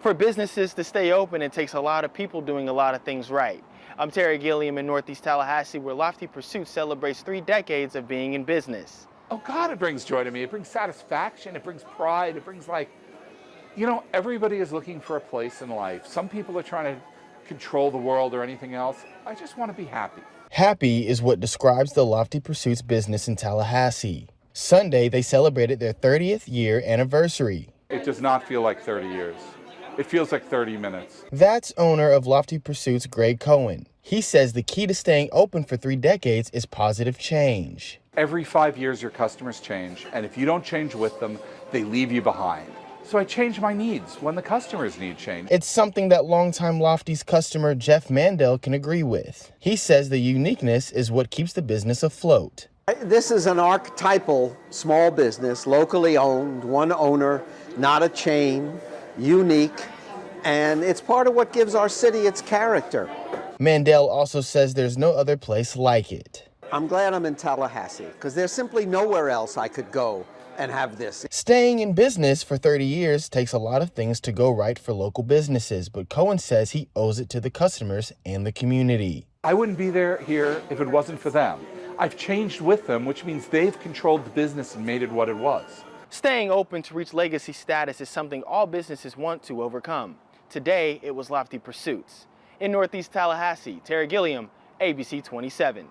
For businesses to stay open, it takes a lot of people doing a lot of things right. I'm Terry Gilliam in Northeast Tallahassee, where Lofty Pursuits celebrates three decades of being in business. Oh God, it brings joy to me. It brings satisfaction. It brings pride. It brings like, you know, everybody is looking for a place in life. Some people are trying to control the world or anything else. I just want to be happy. Happy is what describes the Lofty Pursuits business in Tallahassee. Sunday, they celebrated their 30th year anniversary. It does not feel like 30 years. It feels like 30 minutes. That's owner of Lofty Pursuits, Greg Cohen. He says the key to staying open for three decades is positive change. Every five years, your customers change, and if you don't change with them, they leave you behind. So I change my needs when the customers need change. It's something that longtime Lofty's customer Jeff Mandel can agree with. He says the uniqueness is what keeps the business afloat. This is an archetypal small business, locally owned, one owner, not a chain, unique, and it's part of what gives our city its character. Mandel also says there's no other place like it. I'm glad I'm in Tallahassee because there's simply nowhere else I could go and have this. Staying in business for 30 years takes a lot of things to go right for local businesses, but Cohen says he owes it to the customers and the community. I wouldn't be there here if it wasn't for them. I've changed with them, which means they've controlled the business and made it what it was. Staying open to reach legacy status is something all businesses want to overcome. Today, it was Lofty Pursuits. In Northeast Tallahassee, Terry Gilliam, ABC 27.